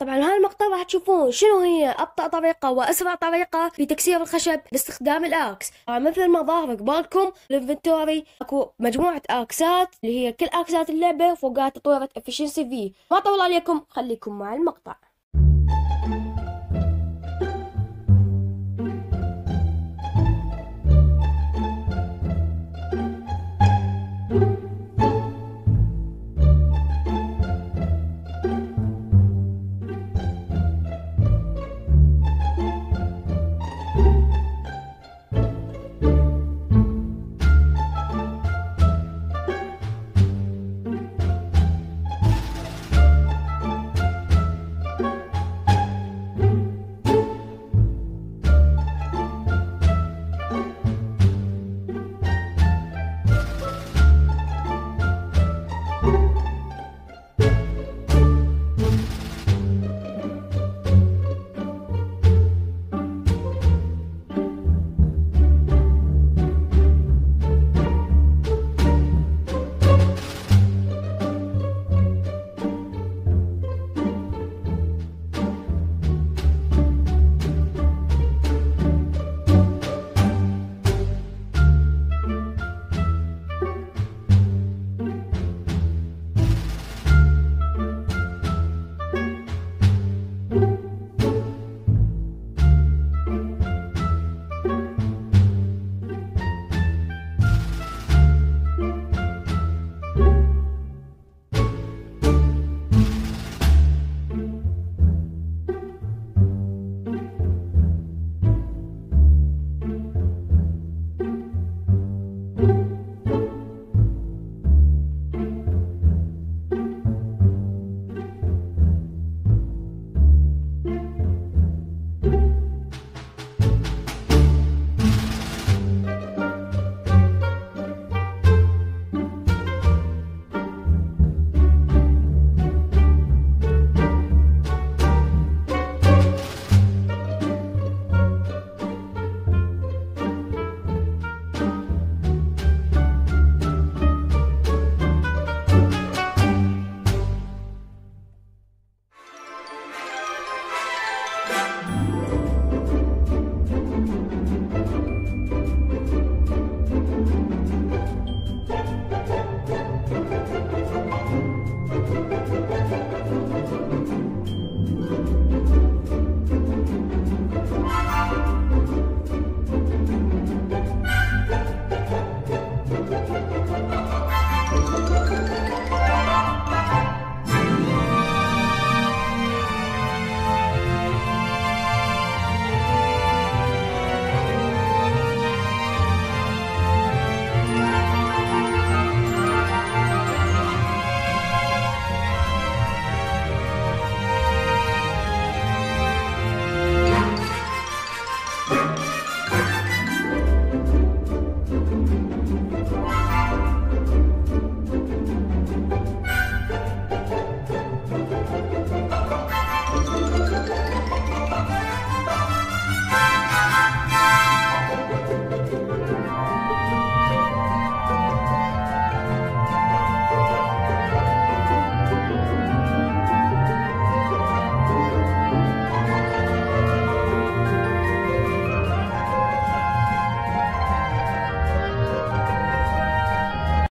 طبعا هذا المقطع راح تشوفون شنو هي أبطأ طريقة وأسرع طريقة في تكسير الخشب باستخدام الأكس. طبعا مثل ما ظاهر قبالكم الإنفنتوري أكو مجموعة أكسات اللي هي كل أكسات اللعبة فوقها تطويرة efficiency في ما اطول عليكم خليكم مع المقطع.